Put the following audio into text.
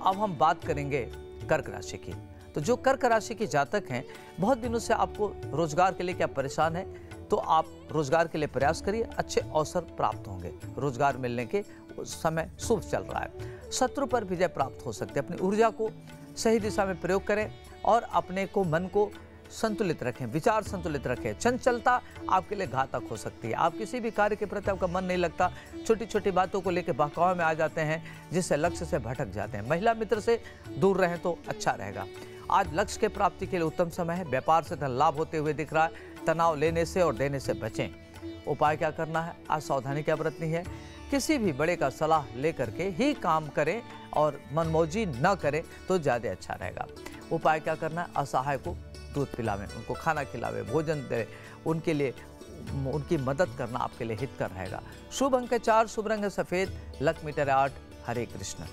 अब हम बात करेंगे कर्क राशि की। तो जो कर्क राशि के जातक हैं, बहुत दिनों से आपको रोज़गार के लिए क्या परेशान है तो आप रोज़गार के लिए प्रयास करिए, अच्छे अवसर प्राप्त होंगे। रोज़गार मिलने के समय शुभ चल रहा है। शत्रु पर विजय प्राप्त हो सकती है, अपनी ऊर्जा को सही दिशा में प्रयोग करें और अपने को, मन को संतुलित रखें, विचार संतुलित रखें। चंचलता आपके लिए घातक हो सकती है। आप किसी भी कार्य के प्रति आपका मन नहीं लगता छोटी छोटी बातों को लेकर बहकाव में आ जाते हैं, जिससे लक्ष्य से भटक जाते हैं। महिला मित्र से दूर रहें तो अच्छा रहेगा। आज लक्ष्य के प्राप्ति के लिए उत्तम समय है। व्यापार से धन लाभ होते हुए दिख रहा है। तनाव लेने से और देने से बचें। उपाय क्या करना है? आज सावधानी क्या बरतनी है? किसी भी बड़े का सलाह लेकर के ही काम करें और मनमौजी न करें तो ज़्यादा अच्छा रहेगा। उपाय क्या करना है? असहाय को दूध पिलावें, उनको खाना खिलावे, भोजन दे, उनके लिए, उनकी मदद करना आपके लिए हितकर रहेगा। शुभ अंक चार, शुभ रंग सफ़ेद, लक मीटर आठ, हरे कृष्ण।